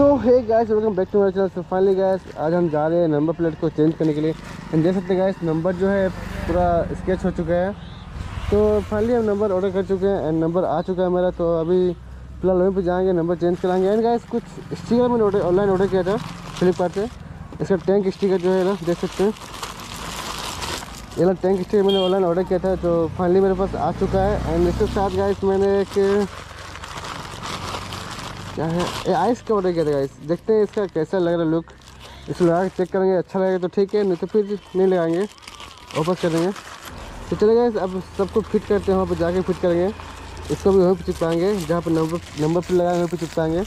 So hey guys welcome back to my channel so finally guys आज हम जा रहे हैं नंबर प्लेट को चेंज करने के लिए। एंड देख सकते हैं गाइस नंबर जो है पूरा स्केच हो चुका है। तो फाइनली हम नंबर ऑर्डर कर चुके हैं एंड नंबर आ चुका है मेरा। तो अभी फ़िलहाल वहीं पर जाएँगे नंबर चेंज कराएँगे। एंड गाइस कुछ स्टिकर मैंने ऑर्डर ऑनलाइन ऑर्डर किया था फ्लिपकार्ट से इसका टैंक स्टिकर जो है ना, देख सकते हैं। ये ना टैंक स्टिकर मैंने ऑनलाइन ऑर्डर किया था। तो फाइनली मेरे पास आ चुका है। एंड इसके साथ गाइस मैंने एक क्या है? ये आइस का ऑर्डर किया था गाइस देखते हैं इसका कैसा लग रहा है लुक इसको लगा के चेक करेंगे अच्छा लगेगा तो ठीक है, नहीं तो फिर नहीं लगाएँगे. वापस कर देंगे. तो चले गए अब सबको फिट करते हैं, वहाँ पर जाके फिट करेंगे. इसको भी वहीं पर चिपकाएँगे, जहाँ पर नंबर नंबर पर लगाएँगे वहीं पर चिपकाएँगे.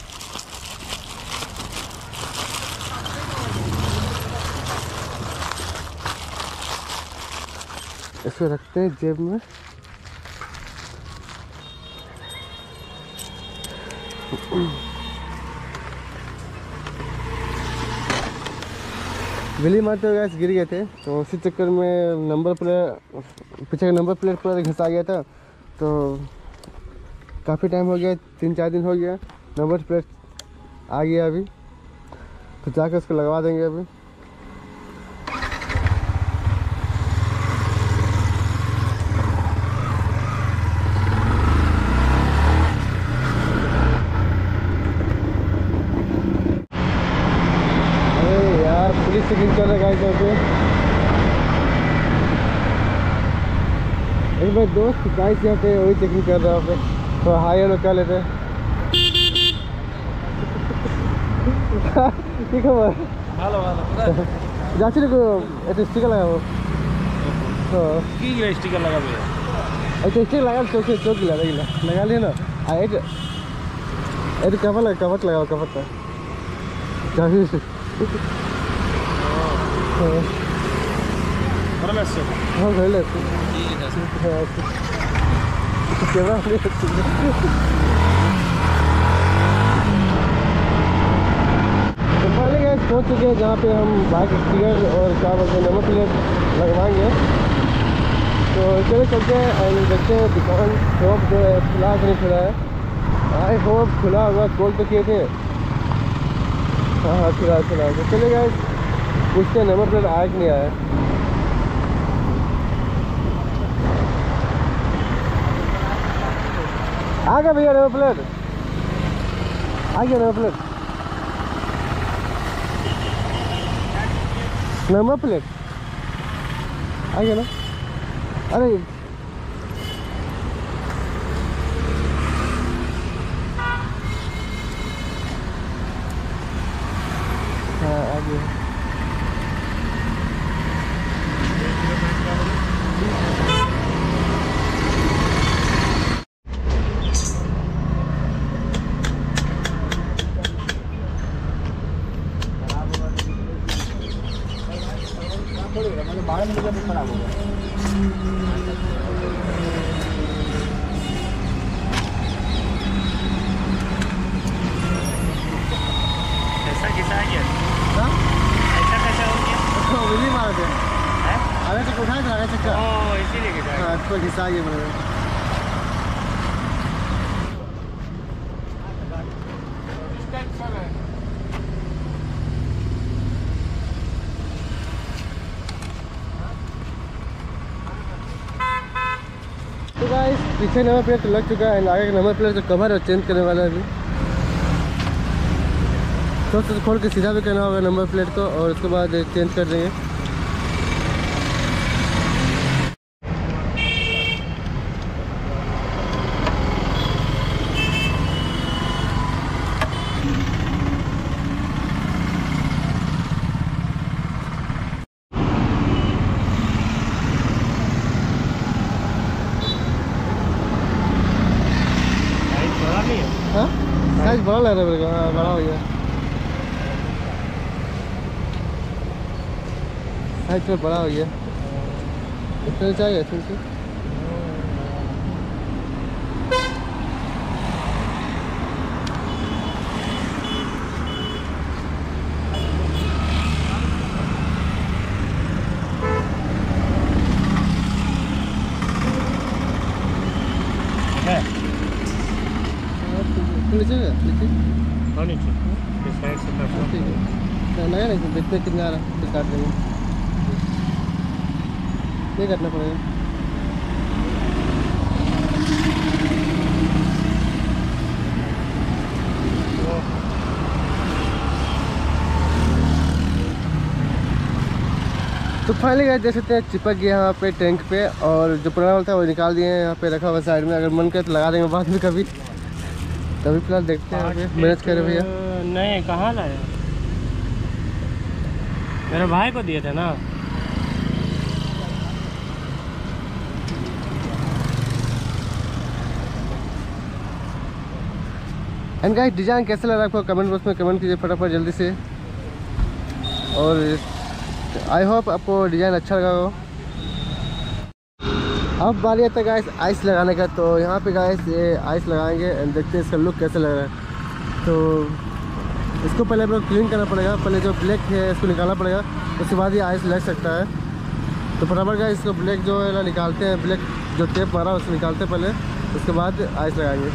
इसको रखते हैं जेब में. बिल्ली मारते हुए गिर गए थे। तो उसी चक्कर में नंबर प्लेट पीछे का नंबर प्लेट पूरा घिसा गया था। तो काफ़ी टाइम हो गया, तीन चार दिन हो गया। नंबर प्लेट आ गया अभी। तो जाकर उसको लगवा देंगे अभी अरे यार पुलिस चेकिंग कर रहा है गाइस पे एक मेरे दोस्त गाइस यहाँ पे वही चेकिंग कर रहा है पे तो हाई हेलो क्या लेते हैं কি খবর ভালো ভালো যাচ্ছি না একটা স্টিকার লাগাবো তো কি স্টিকার লাগাবে একটা স্টিকার লাগাল চোখে চোখ গিলা দেখলা লাগালি না আর এটা এটা কভার লাগা কভার লাগাও কভারটা যাবি हाँ तो पहले गए सोच चुके हैं जहाँ पे हम बाइक स्टीकर और क्या बोलते हैं नंबर प्लेट लगवाएँगे तो चले। चलते हैं एंड देखते हैं दुकान शॉप जो है खुला नहीं खुला है आई होप खुला होगा बोल तो किए थे हाँ हाँ खुला खुला तो चले गए हैं नंबर प्लेट आया कि नहीं आया? आ गया भैया नंबर प्लेट। आ गया नंबर प्लेट। Number plate. आ गया ना? अरे हाँ आ गया कैसा कैसा आ गया हाँ? ऐसा कैसा हो गया तो मार दे अरे तो उठाए था अरे चक्कर इसीलिए हाँ तो घिसा गया मेरे तो गाइस पीछे नंबर प्लेट तो लग चुका है, आगे का नंबर प्लेट तो कवर है चेंज करने वाला है अभी। तो तो खोल के सीधा भी करना होगा नंबर प्लेट को, और उसके बाद चेंज कर देंगे। बड़ा लग रहा है बड़ा हो गया साइज़ में बड़ा हो गया इतना चाहिए फिर से नीचे नहीं देखते आ रहा है काट देंगे नहीं पड़ेगा तो फाइनली गए देख सकते हैं, चिपक गया यहाँ पे टैंक पे और जो पुराना वाला था वो निकाल दिए हैं यहाँ पे, रखा हुआ साइड में, अगर मन करे तो लगा देंगे बाद में कभी। तभी फ़िलहाल देखते हैं मैनेज करे भैया। नहीं कहाँ लाए मेरे भाई को दिए थे ना। एंड गाइस डिज़ाइन कैसे लग रहा है आपको? कमेंट बॉक्स में कमेंट कीजिए फटाफट जल्दी से। और आई होप आपको डिज़ाइन अच्छा लगा हो। अब बारी आता गाइस आइस लगाने का तो यहाँ पे गाइस ये आइस लगाएँगे एंड देखते हैं इसका लुक कैसे लग रहा है। तो इसको पहले हम क्लीन करना पड़ेगा, पहले जो ब्लैक है इसको निकालना पड़ेगा, उसके बाद ये आइस लग सकता है। तो फटाफट गाइस इसको ब्लैक जो है ना निकालते हैं ब्लैक जो टेप मारा उसको निकालते हैं पहले, उसके बाद आइस लगाएँगे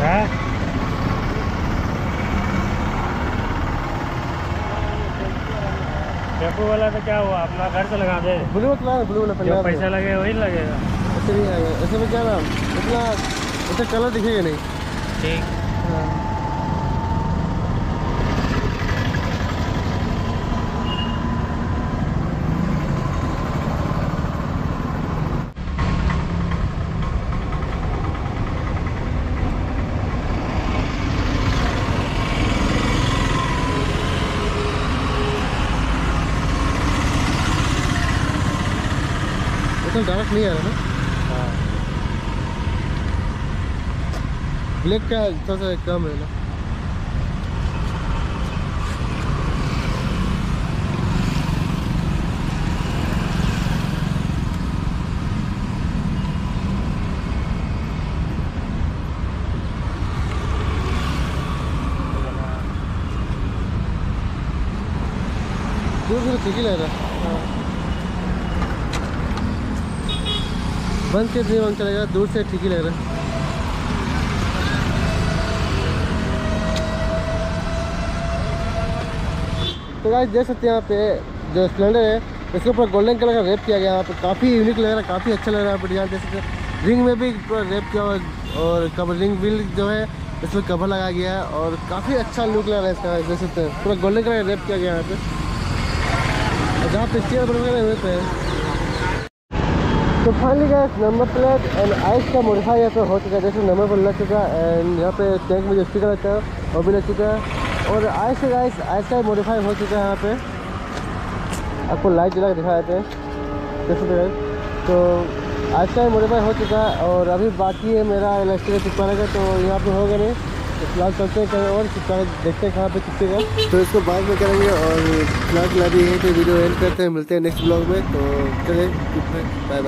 है डेपो वाला तो क्या हुआ? अपना घर से लगा दे। ब्लू वाला ब्लू वाला पहले जो पैसा लगे वही लगेगा ऐसे भी आएगा ऐसे में क्या नाम? इतना इतना कलर दिखेगा नहीं। ठीक। इतना डायरेक्ट नहीं आ रहा ना? हाँ। ब्लैक का थोड़ा सा कम है ना। दूर दूर ठीक ही लग रहा है। बंद के नहीं बंद चलेगा, दूर से ठीक ही लग रहा है। तो गाइस देख सकते हैं यहाँ पे जो स्प्लेंडर है, इसके ऊपर गोल्डन कलर का रेप किया गया यहाँ पे। काफ़ी यूनिक लग रहा है, काफ़ी अच्छा लग रहा है यहाँ देख सकते हैं रिंग में भी पूरा रेप किया हुआ है और कवर रिंग व्हील जो है, इसमें कवर लगाया गया है और काफ़ी अच्छा लुक लग रहा है इसका। देख सकते हैं, पूरा गोल्डन कलर रेप किया गया यहाँ पे। और जहाँ पे स्टीयर बने हुए थे तो finally guys number plate and ice का मॉडिफाई यहाँ पे हो चुका है, जैसे नंबर प्लेट लग चुका है एंड यहाँ पे टैंक में जो स्टिकर लगता है, वो भी लग चुका है, और आइस से गाइस आइस का मॉडिफाई हो चुका है यहाँ पे। आपको लाइट जला दिखा देते हैं हैं तो आइस का मॉडिफाई हो चुका है, और अभी बाकी है मेरा इलेक्ट्रिक चिपकाने का तो यहाँ पे होगा नहीं तो फ़िलहाल चलते हैं और चिपका देखते हैं कहाँ पे चिपकेगा तो इसको बाद में करेंगे, और फ़िलहाल अभी यहीं पे वीडियो एंड करते हैं, मिलते हैं नेक्स्ट ब्लॉग में तो चलिए बाय बाय